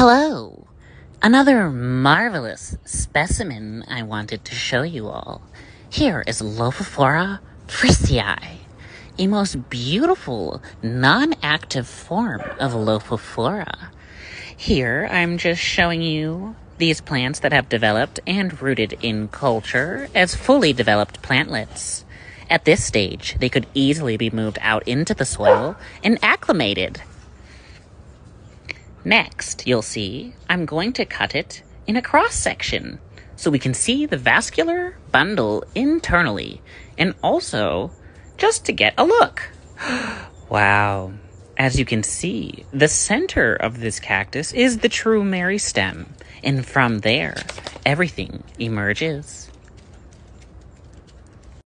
Hello! Another marvelous specimen I wanted to show you all. Here is Lophophora fricii, a most beautiful, non-active form of Lophophora. Here I'm just showing you these plants that have developed and rooted in culture as fully developed plantlets. At this stage, they could easily be moved out into the soil and acclimated. Next, you'll see I'm going to cut it in a cross section so we can see the vascular bundle internally and also just to get a look. wow. As you can see, the center of this cactus is the true meristem, and from there, everything emerges.